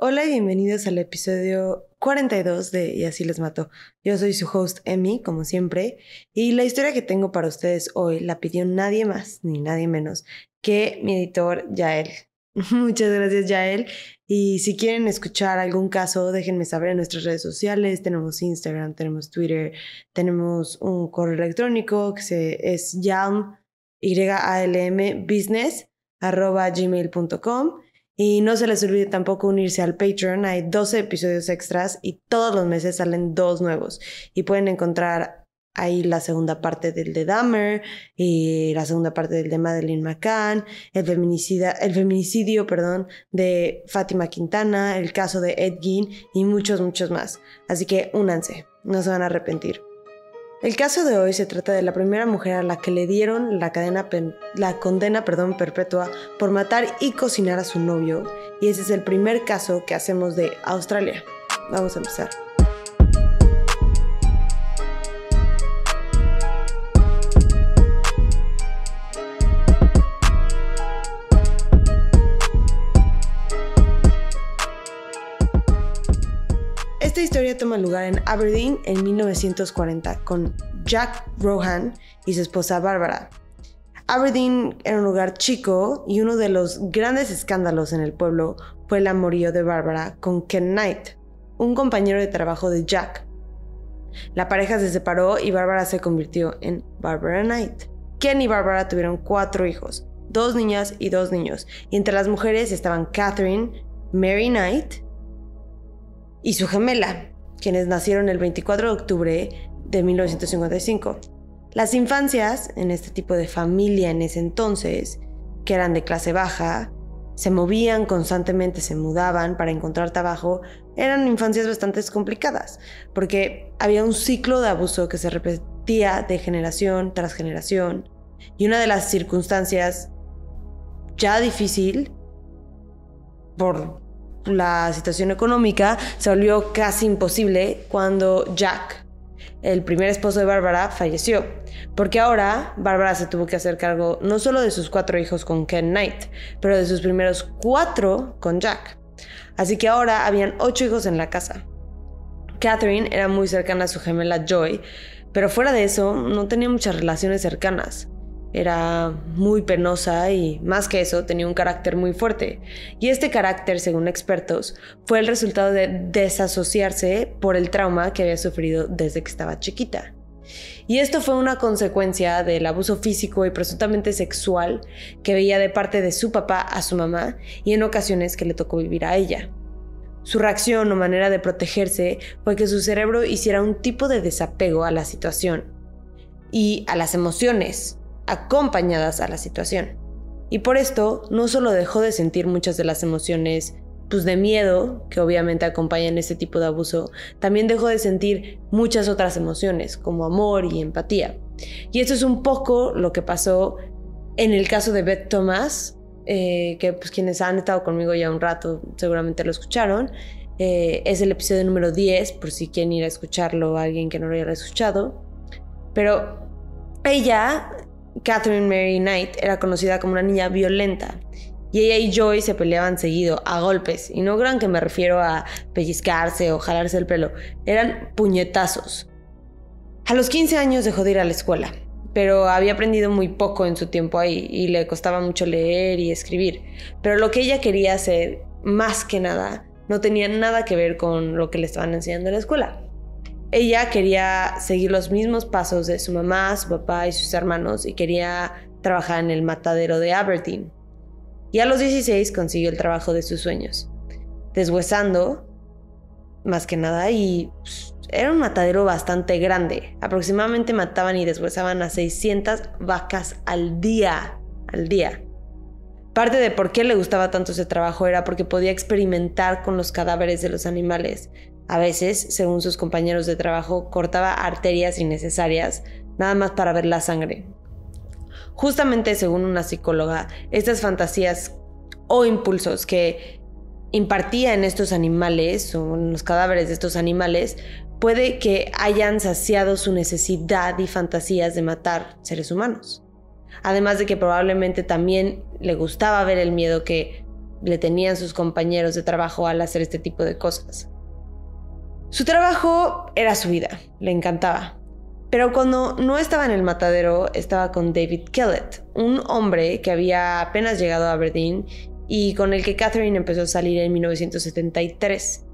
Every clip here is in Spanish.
Hola y bienvenidos al episodio 42 de Y así les mato. Yo soy su host Emmy, como siempre, y la historia que tengo para ustedes hoy la pidió nadie más ni nadie menos que mi editor Yael. Muchas gracias Yael. Y si quieren escuchar algún caso, déjenme saber en nuestras redes sociales. Tenemos Instagram, tenemos Twitter, tenemos un correo electrónico que se, es yalm, y a l. Y no se les olvide tampoco unirse al Patreon. Hay 12 episodios extras y todos los meses salen dos nuevos. Y pueden encontrar ahí la segunda parte del de Dahmer y la segunda parte del de Madeleine McCann, el, feminicida, el feminicidio perdón, de Fátima Quintana, el caso de Ed Gein y muchos, muchos más. Así que únanse, no se van a arrepentir. El caso de hoy se trata de la primera mujer a la que le dieron la, cadena la condena perdón, perpetua por matar y cocinar a su novio, y ese es el primer caso que hacemos de Australia. Vamos a empezar. Esta historia toma lugar en Aberdeen en 1940 con Jack Rohan y su esposa Barbara. Aberdeen era un lugar chico y uno de los grandes escándalos en el pueblo fue el amorío de Barbara con Ken Knight, un compañero de trabajo de Jack. La pareja se separó y Barbara se convirtió en Barbara Knight. Ken y Barbara tuvieron cuatro hijos, dos niñas y dos niños, y entre las mujeres estaban Catherine, Mary Knight, y su gemela, quienes nacieron el 24 de octubre de 1955. Las infancias en este tipo de familia en ese entonces, que eran de clase baja, se movían constantemente, se mudaban para encontrar trabajo, eran infancias bastante complicadas, porque había un ciclo de abuso que se repetía de generación tras generación. Y una de las circunstancias ya difícil por la situación económica se volvió casi imposible cuando Jack, el primer esposo de Bárbara, falleció. Porque ahora Bárbara se tuvo que hacer cargo no solo de sus cuatro hijos con Ken Knight, pero de sus primeros cuatro con Jack. Así que ahora habían ocho hijos en la casa. Catherine era muy cercana a su gemela Joy, pero fuera de eso no tenía muchas relaciones cercanas. Era muy penosa y, más que eso, tenía un carácter muy fuerte. Y este carácter, según expertos, fue el resultado de desasociarse por el trauma que había sufrido desde que estaba chiquita. Y esto fue una consecuencia del abuso físico y presuntamente sexual que veía de parte de su papá a su mamá y en ocasiones que le tocó vivir a ella. Su reacción o manera de protegerse fue que su cerebro hiciera un tipo de desapego a la situación y a las emociones, acompañadas a la situación. Y por esto no solo dejó de sentir muchas de las emociones pues de miedo, que obviamente acompañan este tipo de abuso, también dejó de sentir muchas otras emociones, como amor y empatía. Y esto es un poco lo que pasó en el caso de Beth Thomas, eh, que pues quienes han estado conmigo ya un rato seguramente lo escucharon. Eh, es el episodio número 10, por si quieren ir a escucharlo alguien que no lo haya escuchado. Pero ella Catherine Mary Knight era conocida como una niña violenta. Y ella y Joy se peleaban seguido, a golpes. Y no crean que me refiero a pellizcarse o jalarse el pelo. Eran puñetazos. A los 15 años dejó de ir a la escuela, pero había aprendido muy poco en su tiempo ahí y le costaba mucho leer y escribir. Pero lo que ella quería hacer, más que nada, no tenía nada que ver con lo que le estaban enseñando en la escuela. Ella quería seguir los mismos pasos de su mamá, su papá y sus hermanos y quería trabajar en el matadero de Aberdeen. Y a los 16 consiguió el trabajo de sus sueños, deshuesando más que nada y pues, era un matadero bastante grande. Aproximadamente mataban y deshuesaban a 600 vacas al día, al día. Parte de por qué le gustaba tanto ese trabajo era porque podía experimentar con los cadáveres de los animales, a veces, según sus compañeros de trabajo, cortaba arterias innecesarias, nada más para ver la sangre. Justamente según una psicóloga, estas fantasías o impulsos que impartía en estos animales o en los cadáveres de estos animales puede que hayan saciado su necesidad y fantasías de matar seres humanos. Además de que probablemente también le gustaba ver el miedo que le tenían sus compañeros de trabajo al hacer este tipo de cosas. Su trabajo era su vida, le encantaba. Pero cuando no estaba en el matadero, estaba con David Kellett, un hombre que había apenas llegado a Aberdeen y con el que Catherine empezó a salir en 1973.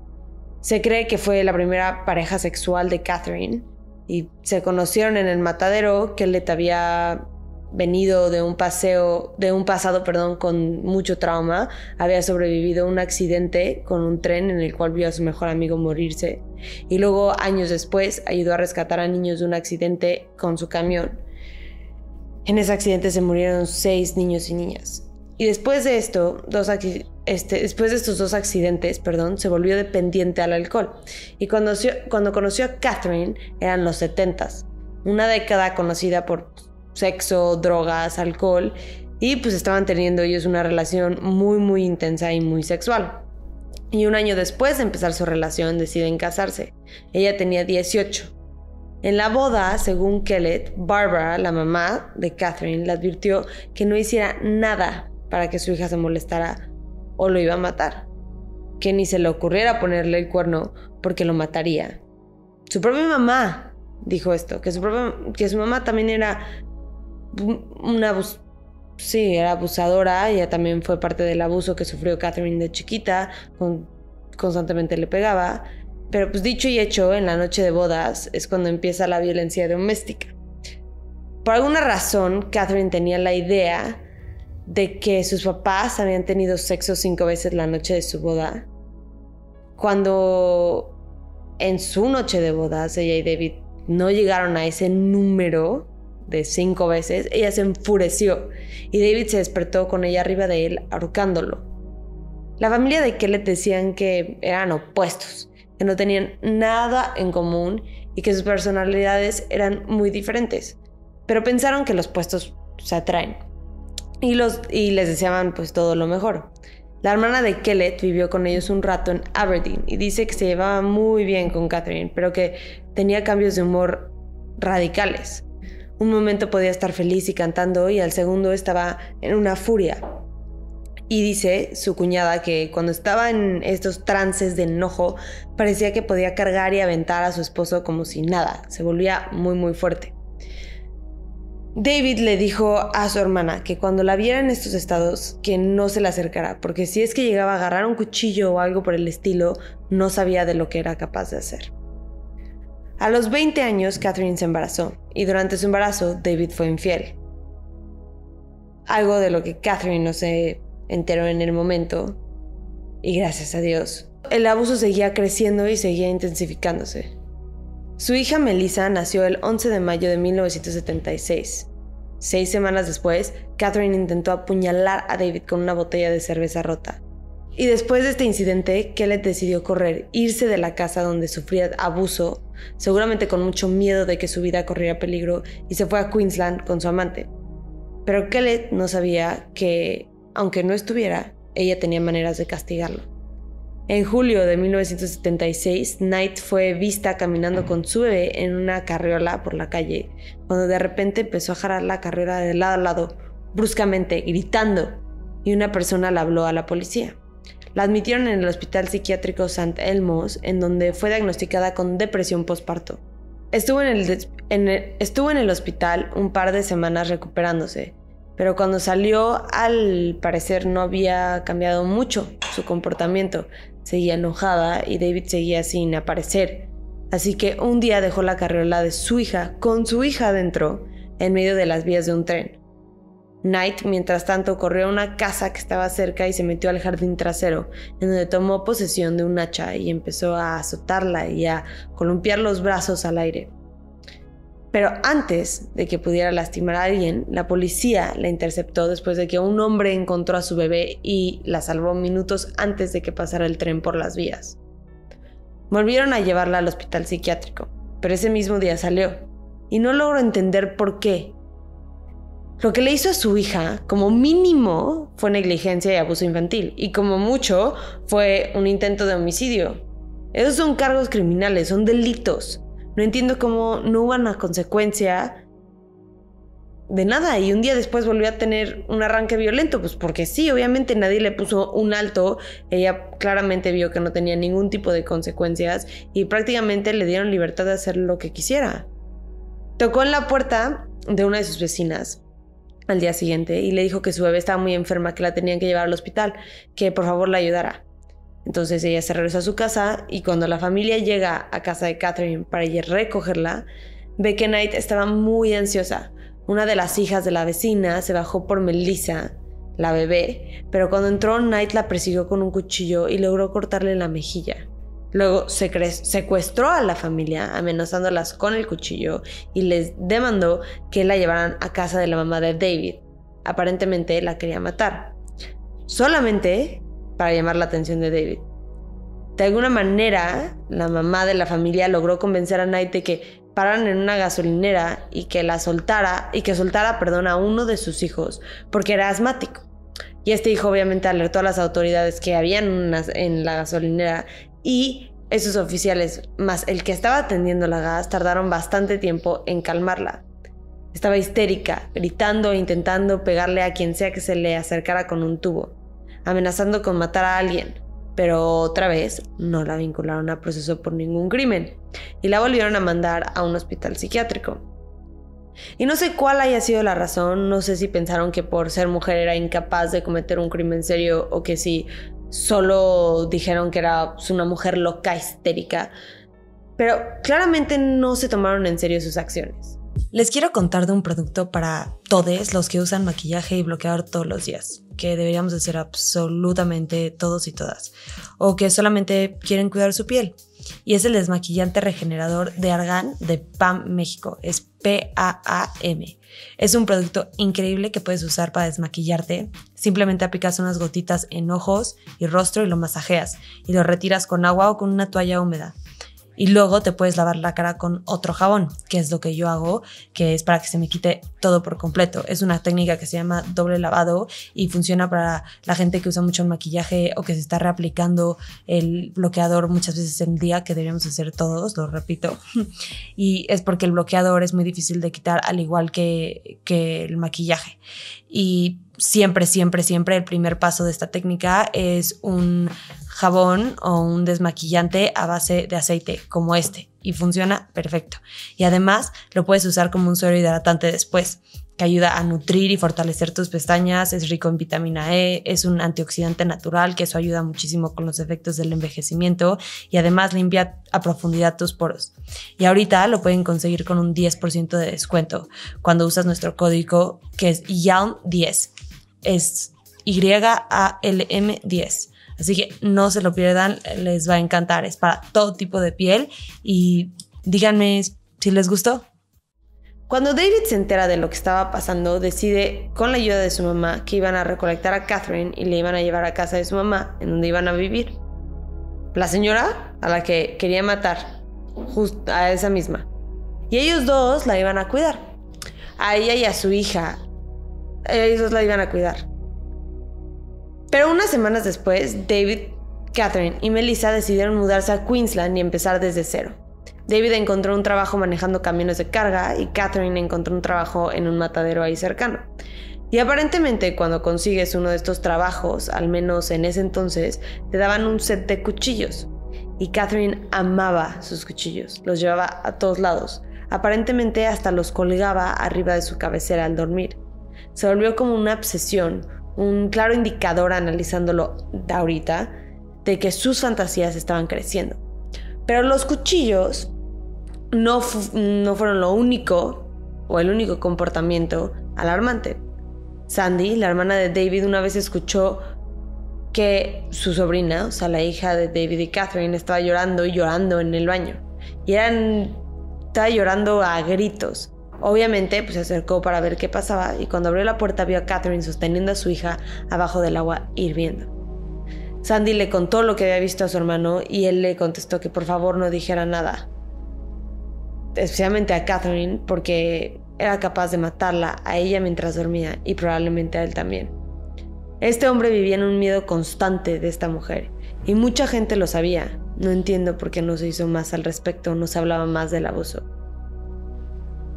Se cree que fue la primera pareja sexual de Catherine y se conocieron en el matadero. Kellett había venido de un paseo, de un pasado, perdón, con mucho trauma, había sobrevivido a un accidente con un tren en el cual vio a su mejor amigo morirse y luego años después ayudó a rescatar a niños de un accidente con su camión. En ese accidente se murieron seis niños y niñas. Y después de esto, dos este, después de estos dos accidentes, perdón, se volvió dependiente al alcohol. Y cuando, cuando conoció a Catherine eran los 70 una década conocida por sexo, drogas, alcohol, y pues estaban teniendo ellos una relación muy, muy intensa y muy sexual. Y un año después de empezar su relación deciden casarse. Ella tenía 18. En la boda, según Kellett, Barbara, la mamá de Catherine, le advirtió que no hiciera nada para que su hija se molestara o lo iba a matar. Que ni se le ocurriera ponerle el cuerno porque lo mataría. Su propia mamá dijo esto, que su, que su mamá también era una sí, era abusadora, ella también fue parte del abuso que sufrió Catherine de chiquita, constantemente le pegaba, pero pues dicho y hecho, en la noche de bodas es cuando empieza la violencia doméstica. Por alguna razón, Catherine tenía la idea de que sus papás habían tenido sexo cinco veces la noche de su boda, cuando en su noche de bodas ella y David no llegaron a ese número, de cinco veces, ella se enfureció y David se despertó con ella arriba de él, ahorcándolo. La familia de Kellett decían que eran opuestos, que no tenían nada en común y que sus personalidades eran muy diferentes, pero pensaron que los puestos se atraen y, los, y les deseaban pues todo lo mejor. La hermana de Kellett vivió con ellos un rato en Aberdeen y dice que se llevaba muy bien con Catherine, pero que tenía cambios de humor radicales. Un momento podía estar feliz y cantando y al segundo estaba en una furia. Y dice su cuñada que cuando estaba en estos trances de enojo parecía que podía cargar y aventar a su esposo como si nada, se volvía muy muy fuerte. David le dijo a su hermana que cuando la viera en estos estados que no se le acercara, porque si es que llegaba a agarrar un cuchillo o algo por el estilo, no sabía de lo que era capaz de hacer. A los 20 años, Catherine se embarazó y durante su embarazo, David fue infiel. Algo de lo que Catherine no se enteró en el momento y gracias a Dios. El abuso seguía creciendo y seguía intensificándose. Su hija Melissa nació el 11 de mayo de 1976. Seis semanas después, Catherine intentó apuñalar a David con una botella de cerveza rota. Y después de este incidente, Kellett decidió correr, irse de la casa donde sufría abuso, seguramente con mucho miedo de que su vida corriera peligro, y se fue a Queensland con su amante. Pero Kellett no sabía que, aunque no estuviera, ella tenía maneras de castigarlo. En julio de 1976, Knight fue vista caminando con su bebé en una carriola por la calle, cuando de repente empezó a jalar la carriola de lado a lado, bruscamente, gritando, y una persona le habló a la policía. La admitieron en el Hospital Psiquiátrico St. Elmo's, en donde fue diagnosticada con depresión postparto. Estuvo en, el, hospital un par de semanas recuperándose, pero cuando salió al parecer no había cambiado mucho su comportamiento. Seguía enojada y David seguía sin aparecer. Así que un día dejó la carriola de su hija con su hija adentro en medio de las vías de un tren. Knight, mientras tanto, corrió a una casa que estaba cerca y se metió al jardín trasero, en donde tomó posesión de un hacha y empezó a azotarla y a columpiar los brazos al aire. Pero antes de que pudiera lastimar a alguien, la policía la interceptó después de que un hombre encontró a su bebé y la salvó minutos antes de que pasara el tren por las vías. Volvieron a llevarla al hospital psiquiátrico, pero ese mismo día salió. Y no logro entender por qué, lo que le hizo a su hija, como mínimo, fue negligencia y abuso infantil, y como mucho, fue un intento de homicidio. Esos son cargos criminales, son delitos. No entiendo cómo no hubo una consecuencia de nada y un día después volvió a tener un arranque violento, pues porque sí, obviamente nadie le puso un alto, ella claramente vio que no tenía ningún tipo de consecuencias y prácticamente le dieron libertad de hacer lo que quisiera. Tocó en la puerta de una de sus vecinas al día siguiente y le dijo que su bebé estaba muy enferma, que la tenían que llevar al hospital, que por favor la ayudara. Entonces ella se regresó a su casa y cuando la familia llega a casa de Catherine para ir a recogerla, ve que Knight estaba muy ansiosa una de las hijas de la vecina se bajó por Melissa, la bebé, pero cuando entró Knight la persiguió con un cuchillo y logró cortarle la mejilla. Luego secuestró a la familia, amenazándolas con el cuchillo, y les demandó que la llevaran a casa de la mamá de David. Aparentemente la quería matar. Solamente para llamar la atención de David. De alguna manera, la mamá de la familia logró convencer a Knight de que pararan en una gasolinera y que la soltara, y que soltara, perdón, a uno de sus hijos, porque era asmático. Y este hijo obviamente alertó a las autoridades que habían en la gasolinera y esos oficiales, más el que estaba atendiendo la gas, tardaron bastante tiempo en calmarla. Estaba histérica, gritando e intentando pegarle a quien sea que se le acercara con un tubo, amenazando con matar a alguien pero otra vez no la vincularon a proceso por ningún crimen y la volvieron a mandar a un hospital psiquiátrico. Y no sé cuál haya sido la razón, no sé si pensaron que por ser mujer era incapaz de cometer un crimen serio o que si solo dijeron que era una mujer loca histérica, pero claramente no se tomaron en serio sus acciones. Les quiero contar de un producto para todos los que usan maquillaje y bloqueador todos los días que deberíamos hacer absolutamente todos y todas, o que solamente quieren cuidar su piel. Y es el desmaquillante regenerador de Argan de PAM México, es P-A-A-M. Es un producto increíble que puedes usar para desmaquillarte. Simplemente aplicas unas gotitas en ojos y rostro y lo masajeas y lo retiras con agua o con una toalla húmeda y luego te puedes lavar la cara con otro jabón, que es lo que yo hago, que es para que se me quite todo por completo. Es una técnica que se llama doble lavado y funciona para la gente que usa mucho el maquillaje o que se está reaplicando el bloqueador muchas veces en el día, que deberíamos hacer todos, lo repito. Y es porque el bloqueador es muy difícil de quitar al igual que, que el maquillaje. Y siempre, siempre, siempre el primer paso de esta técnica es un jabón o un desmaquillante a base de aceite como este y funciona perfecto. Y además lo puedes usar como un suero hidratante después que ayuda a nutrir y fortalecer tus pestañas, es rico en vitamina E, es un antioxidante natural que eso ayuda muchísimo con los efectos del envejecimiento y además limpia a profundidad tus poros. Y ahorita lo pueden conseguir con un 10% de descuento cuando usas nuestro código que es YALM10 es Y-A-L-M-10. Así que no se lo pierdan, les va a encantar. Es para todo tipo de piel y díganme si les gustó. Cuando David se entera de lo que estaba pasando, decide, con la ayuda de su mamá, que iban a recolectar a Catherine y le iban a llevar a casa de su mamá, en donde iban a vivir. La señora a la que quería matar, justo a esa misma. Y ellos dos la iban a cuidar. A ella y a su hija, ellos la iban a cuidar. Pero unas semanas después, David, Catherine y Melissa decidieron mudarse a Queensland y empezar desde cero. David encontró un trabajo manejando camiones de carga y Catherine encontró un trabajo en un matadero ahí cercano. Y aparentemente cuando consigues uno de estos trabajos, al menos en ese entonces, te daban un set de cuchillos. Y Catherine amaba sus cuchillos, los llevaba a todos lados. Aparentemente hasta los colgaba arriba de su cabecera al dormir se volvió como una obsesión, un claro indicador analizándolo de ahorita de que sus fantasías estaban creciendo. Pero los cuchillos no, no fueron lo único o el único comportamiento alarmante. Sandy, la hermana de David, una vez escuchó que su sobrina, o sea, la hija de David y Catherine, estaba llorando y llorando en el baño. Y eran, estaba llorando a gritos. Obviamente, pues se acercó para ver qué pasaba y cuando abrió la puerta vio a Catherine sosteniendo a su hija abajo del agua hirviendo. Sandy le contó lo que había visto a su hermano y él le contestó que por favor no dijera nada. Especialmente a Catherine porque era capaz de matarla a ella mientras dormía y probablemente a él también. Este hombre vivía en un miedo constante de esta mujer y mucha gente lo sabía. No entiendo por qué no se hizo más al respecto, no se hablaba más del abuso.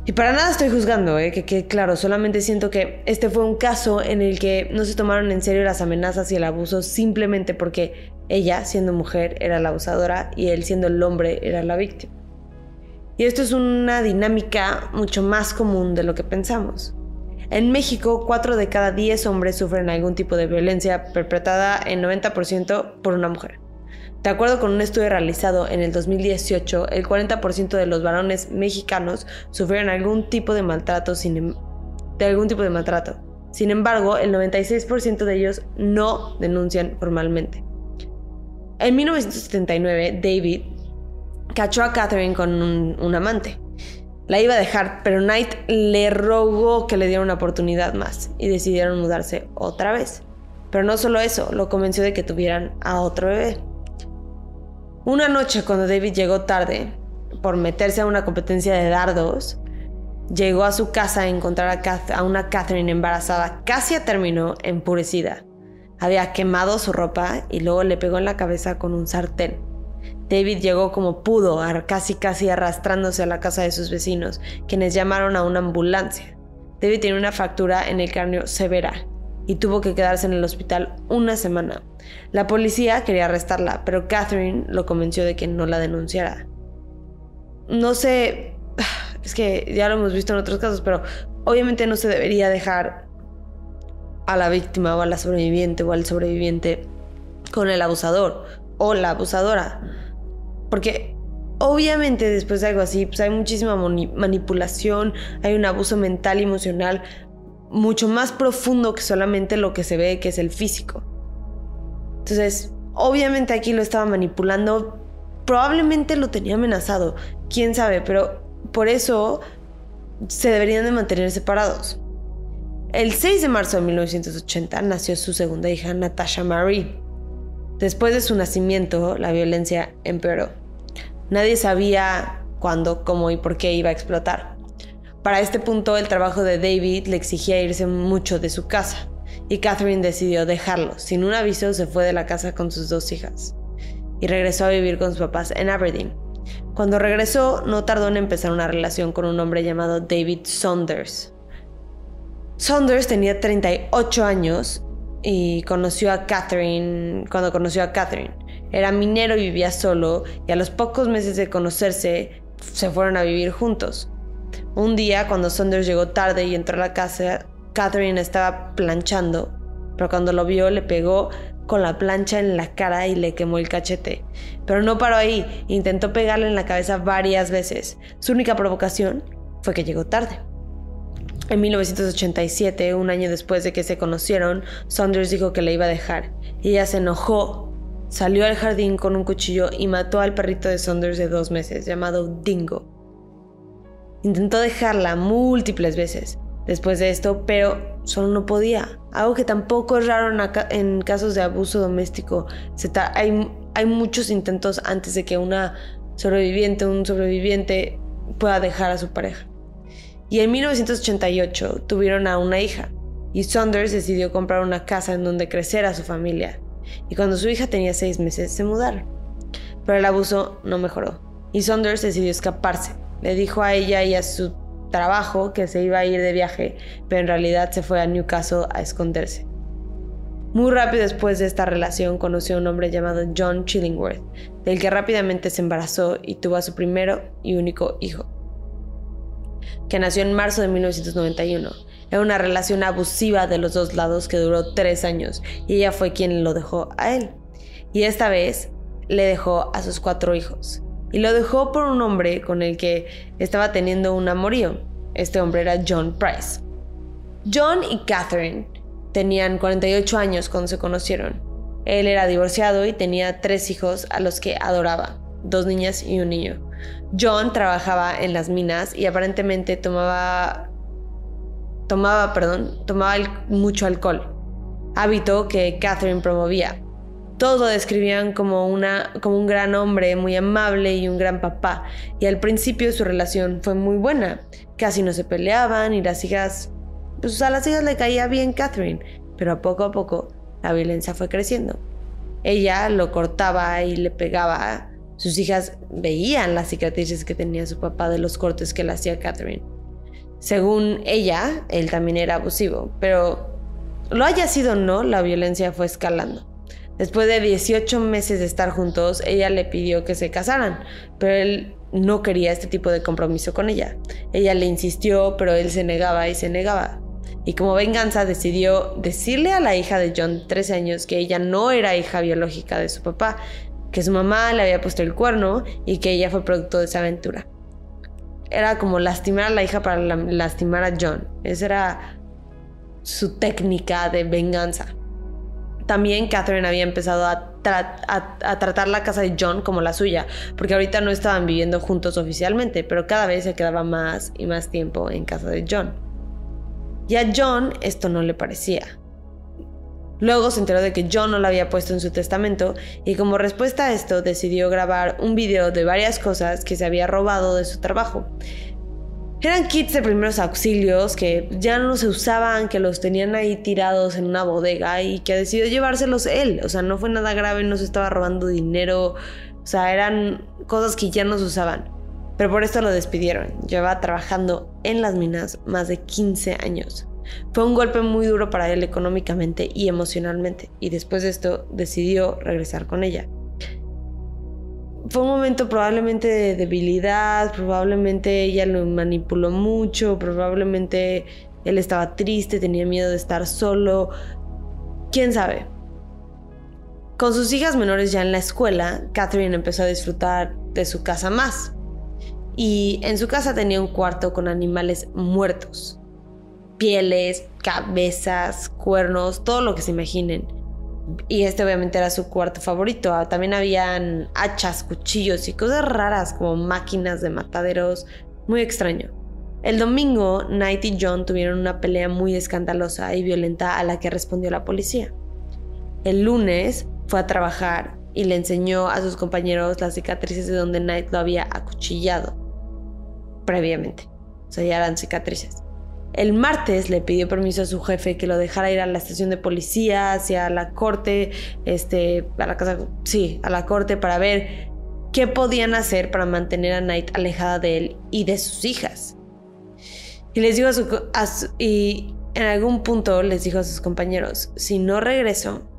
Y para nada estoy juzgando, ¿eh? que, que claro, solamente siento que este fue un caso en el que no se tomaron en serio las amenazas y el abuso simplemente porque ella, siendo mujer, era la abusadora y él, siendo el hombre, era la víctima. Y esto es una dinámica mucho más común de lo que pensamos. En México, 4 de cada 10 hombres sufren algún tipo de violencia perpetrada en 90% por una mujer. De acuerdo con un estudio realizado en el 2018, el 40% de los varones mexicanos sufrieron algún tipo de maltrato sin, em, embargo, el 96% de ellos no denuncian formalmente. En 1979, David cachó a Catherine con un, un amante. La iba a dejar, pero Knight le rogó que le diera una oportunidad más y decidieron mudarse otra vez. Pero no solo eso, lo convenció de que tuvieran a otro bebé. Una noche cuando David llegó tarde por meterse a una competencia de dardos, llegó a su casa a encontrar a, una Catherine embarazada, casi a término, enfurecida. Había quemado su ropa y luego le pegó en la cabeza con un sartén. David llegó como pudo, casi casi arrastrándose a la casa de sus vecinos, quienes llamaron a una ambulancia. David tiene una fractura en el cráneo severa y tuvo que quedarse en el hospital una semana. La policía quería arrestarla, pero Catherine lo convenció de que no la denunciara. No sé, es que ya lo hemos visto en otros casos, pero obviamente no se debería dejar a la víctima o a la sobreviviente o al sobreviviente con el abusador o la abusadora. Porque obviamente después de algo así, pues hay muchísima manipulación, hay un abuso mental y emocional mucho más profundo que solamente lo que se ve, que es el físico. Entonces, obviamente aquí lo estaba manipulando, probablemente lo tenía amenazado, quién sabe, pero por eso se deberían de mantener separados. El 6 de marzo de 1980 nació su segunda hija, Natasha Marie. Después de su nacimiento, la violencia empeoró. Nadie sabía cuándo, cómo y por qué iba a explotar. Para este punto el trabajo de David le exigía irse mucho de su casa y Catherine decidió dejarlo. Sin un aviso se fue de la casa con sus dos hijas y regresó a vivir con sus papás en Aberdeen. Cuando regresó no tardó en empezar una relación con un hombre llamado David Saunders. Saunders tenía 38 años y conoció a Catherine cuando conoció a Catherine. Era minero y vivía solo y a los pocos meses de conocerse se fueron a vivir juntos. Un día, cuando Saunders llegó tarde y entró a la casa, Catherine estaba planchando, pero cuando lo vio le pegó con la plancha en la cara y le quemó el cachete. Pero no paró ahí, intentó pegarle en la cabeza varias veces. Su única provocación fue que llegó tarde. En 1987, un año después de que se conocieron, Saunders dijo que le iba a dejar. Y ella se enojó, salió al jardín con un cuchillo y mató al perrito de Saunders de dos meses, llamado Dingo. Intentó dejarla múltiples veces después de esto, pero solo no podía. Algo que tampoco es raro en, casos de abuso doméstico. hay, muchos intentos antes de que una sobreviviente, un sobreviviente pueda dejar a su pareja. Y en 1988 tuvieron a una hija y Saunders decidió comprar una casa en donde crecer a su familia. Y cuando su hija tenía seis meses se mudaron. Pero el abuso no mejoró y Saunders decidió escaparse le dijo a ella y a su trabajo que se iba a ir de viaje, pero en realidad se fue a Newcastle a esconderse. Muy rápido después de esta relación conoció a un hombre llamado John Chillingworth, del que rápidamente se embarazó y tuvo a su primero y único hijo, que nació en marzo de 1991. Era una relación abusiva de los dos lados que duró tres años y ella fue quien lo dejó a él. Y esta vez le dejó a sus cuatro hijos y lo dejó por un hombre con el que estaba teniendo un amorío. Este hombre era John Price. John y Catherine tenían 48 años cuando se conocieron. Él era divorciado y tenía tres hijos a los que adoraba, dos niñas y un niño. John trabajaba en las minas y aparentemente tomaba tomaba, perdón, tomaba mucho alcohol, hábito que Catherine promovía. Todos lo describían como, una, como un gran hombre, muy amable y un gran papá. Y al principio su relación fue muy buena. Casi no se peleaban y las hijas... Pues a las hijas le caía bien Catherine. Pero poco a poco la violencia fue creciendo. Ella lo cortaba y le pegaba. Sus hijas veían las cicatrices que tenía su papá de los cortes que le hacía Catherine. Según ella, él también era abusivo, pero lo haya sido o no, la violencia fue escalando. Después de 18 meses de estar juntos, ella le pidió que se casaran, pero él no quería este tipo de compromiso con ella. Ella le insistió, pero él se negaba y se negaba. Y como venganza decidió decirle a la hija de John, 13 años, que ella no era hija biológica de su papá, que su mamá le había puesto el cuerno y que ella fue producto de esa aventura. Era como lastimar a la hija para lastimar a John. Esa era su técnica de venganza. También Catherine había empezado a, tratar la casa de John como la suya, porque ahorita no estaban viviendo juntos oficialmente, pero cada vez se quedaba más y más tiempo en casa de John. Y a John esto no le parecía. Luego se enteró de que John no lo había puesto en su testamento y como respuesta a esto decidió grabar un video de varias cosas que se había robado de su trabajo. Eran kits de primeros auxilios que ya no se usaban, que los tenían ahí tirados en una bodega y que decidió llevárselos él. O sea, no fue nada grave, no se estaba robando dinero. O sea, eran cosas que ya no se usaban. Pero por esto lo despidieron. Llevaba trabajando en las minas más de 15 años. Fue un golpe muy duro para él económicamente y emocionalmente, y después de esto decidió regresar con ella. Fue un momento probablemente de debilidad, probablemente ella lo manipuló mucho, probablemente él estaba triste, tenía miedo de estar solo, quién sabe. Con sus hijas menores ya en la escuela, Catherine empezó a disfrutar de su casa más. Y en su casa tenía un cuarto con animales muertos pieles, cabezas, cuernos, todo lo que se imaginen. Y este obviamente era su cuarto favorito. Ah, también habían hachas, cuchillos y cosas raras como máquinas de mataderos. Muy extraño. El domingo, Knight y John tuvieron una pelea muy escandalosa y violenta a la que respondió la policía. El lunes fue a trabajar y le enseñó a sus compañeros las cicatrices de donde Knight lo había acuchillado previamente. O sea, ya eran cicatrices. El martes le pidió permiso a su jefe que lo dejara ir a la estación de policía, hacia la corte, este, a la casa, sí, a la corte para ver qué podían hacer para mantener a Knight alejada de él y de sus hijas. Y les dijo a su, y en algún punto les dijo a sus compañeros, si no regreso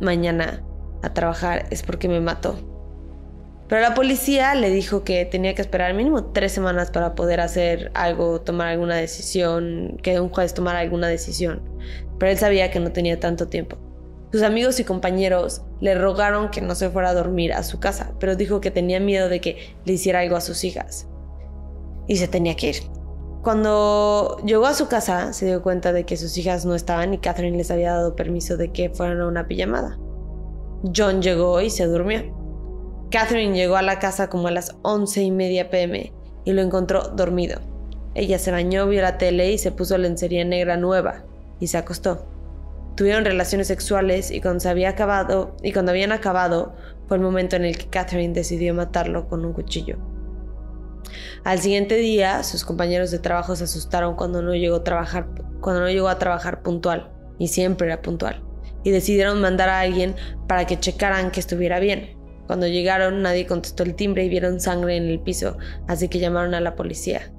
mañana a trabajar es porque me mató. Pero la policía le dijo que tenía que esperar mínimo tres semanas para poder hacer algo, tomar alguna decisión, que un juez tomara alguna decisión. Pero él sabía que no tenía tanto tiempo. Sus amigos y compañeros le rogaron que no se fuera a dormir a su casa, pero dijo que tenía miedo de que le hiciera algo a sus hijas. Y se tenía que ir. Cuando llegó a su casa, se dio cuenta de que sus hijas no estaban y Catherine les había dado permiso de que fueran a una pijamada. John llegó y se durmió. Catherine llegó a la casa como a las once y media pm y lo encontró dormido. Ella se bañó, vio la tele y se puso lencería negra nueva y se acostó. Tuvieron relaciones sexuales y cuando se había acabado y cuando habían acabado fue el momento en el que Catherine decidió matarlo con un cuchillo. Al siguiente día, sus compañeros de trabajo se asustaron cuando no llegó a trabajar, cuando no llegó a trabajar puntual y siempre era puntual y decidieron mandar a alguien para que checaran que estuviera bien. Cuando llegaron nadie contestó el timbre y vieron sangre en el piso, así que llamaron a la policía.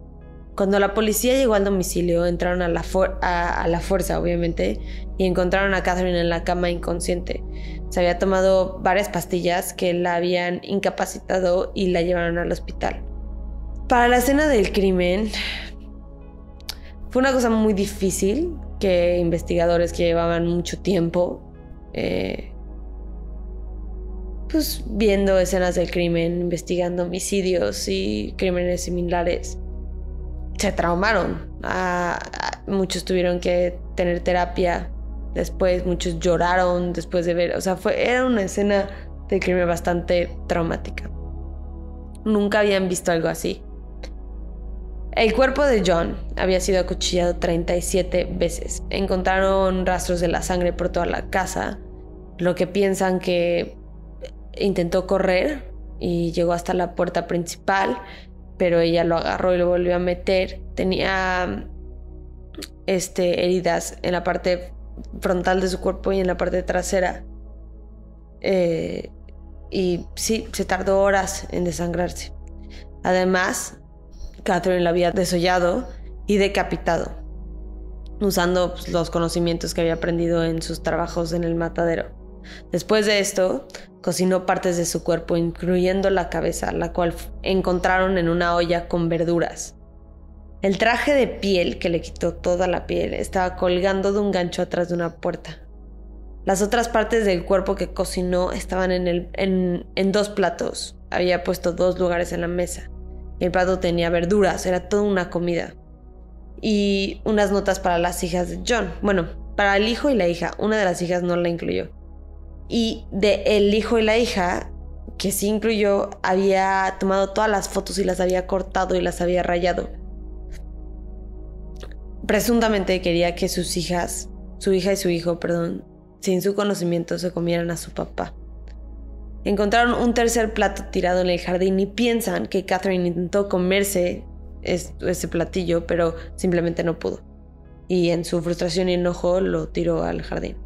Cuando la policía llegó al domicilio, entraron a la, a, la fuerza, obviamente, y encontraron a Catherine en la cama inconsciente. Se había tomado varias pastillas que la habían incapacitado y la llevaron al hospital. Para la escena del crimen, fue una cosa muy difícil que investigadores que llevaban mucho tiempo eh, pues viendo escenas del crimen, investigando homicidios y crímenes similares, se traumaron. muchos tuvieron que tener terapia. Después muchos lloraron después de ver, o sea, fue, era una escena del crimen bastante traumática. Nunca habían visto algo así. El cuerpo de John había sido acuchillado 37 veces. Encontraron rastros de la sangre por toda la casa, lo que piensan que intentó correr y llegó hasta la puerta principal, pero ella lo agarró y lo volvió a meter. Tenía este, heridas en la parte frontal de su cuerpo y en la parte trasera. Eh, y sí, se tardó horas en desangrarse. Además, Catherine lo había desollado y decapitado, usando pues, los conocimientos que había aprendido en sus trabajos en el matadero. Después de esto, cocinó partes de su cuerpo, incluyendo la cabeza, la cual encontraron en una olla con verduras. El traje de piel que le quitó toda la piel estaba colgando de un gancho atrás de una puerta. Las otras partes del cuerpo que cocinó estaban en, en dos platos. Había puesto dos lugares en la mesa. El plato tenía verduras, era toda una comida. Y unas notas para las hijas de John. Bueno, para el hijo y la hija. Una de las hijas no la incluyó. Y de el hijo y la hija, que sí incluyó, había tomado todas las fotos y las había cortado y las había rayado. Presuntamente quería que sus hijas, su hija y su hijo, perdón, sin su conocimiento se comieran a su papá. Encontraron un tercer plato tirado en el jardín y piensan que Catherine intentó comerse ese platillo, pero simplemente no pudo. Y en su frustración y enojo lo tiró al jardín.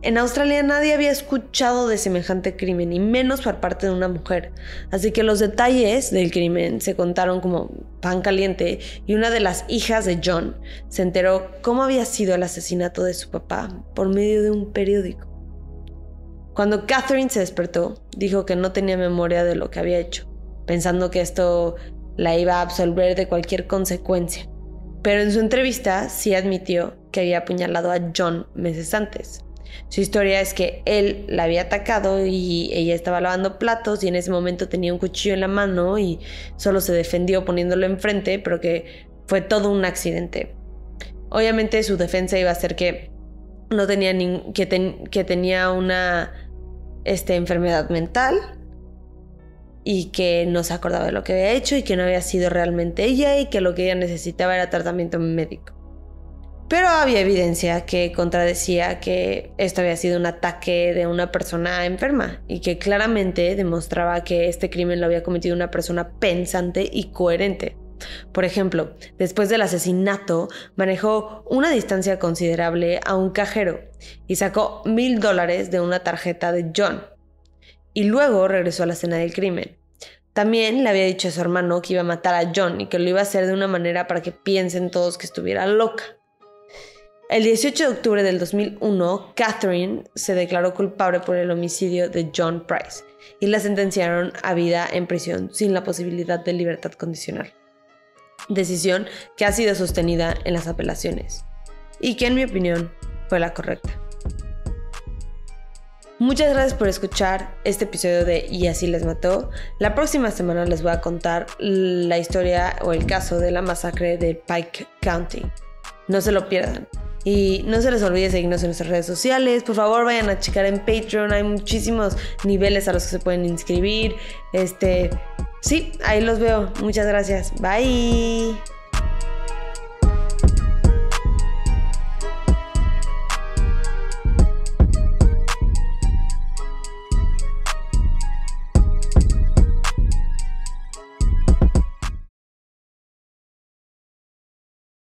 En Australia nadie había escuchado de semejante crimen, y menos por parte de una mujer. Así que los detalles del crimen se contaron como pan caliente y una de las hijas de John se enteró cómo había sido el asesinato de su papá por medio de un periódico. Cuando Catherine se despertó, dijo que no tenía memoria de lo que había hecho, pensando que esto la iba a absolver de cualquier consecuencia. Pero en su entrevista sí admitió que había apuñalado a John meses antes. Su historia es que él la había atacado y ella estaba lavando platos y en ese momento tenía un cuchillo en la mano y solo se defendió poniéndolo enfrente, pero que fue todo un accidente. Obviamente su defensa iba a ser que no tenía que, que, tenía una este, enfermedad mental y que no se acordaba de lo que había hecho y que no había sido realmente ella y que lo que ella necesitaba era tratamiento médico. Pero había evidencia que contradecía que esto había sido un ataque de una persona enferma y que claramente demostraba que este crimen lo había cometido una persona pensante y coherente. Por ejemplo, después del asesinato, manejó una distancia considerable a un cajero y sacó mil dólares de una tarjeta de John. Y luego regresó a la escena del crimen. También le había dicho a su hermano que iba a matar a John y que lo iba a hacer de una manera para que piensen todos que estuviera loca. El 18 de octubre del 2001, Catherine se declaró culpable por el homicidio de John Price y la sentenciaron a vida en prisión sin la posibilidad de libertad condicional. Decisión que ha sido sostenida en las apelaciones y que en mi opinión fue la correcta. Muchas gracias por escuchar este episodio de Y así les mató. La próxima semana les voy a contar la historia o el caso de la masacre de Pike County. No se lo pierdan. Y no se les olvide seguirnos en nuestras redes sociales. Por favor, vayan a checar en Patreon. Hay muchísimos niveles a los que se pueden inscribir. Este, sí, ahí los veo. Muchas gracias. Bye.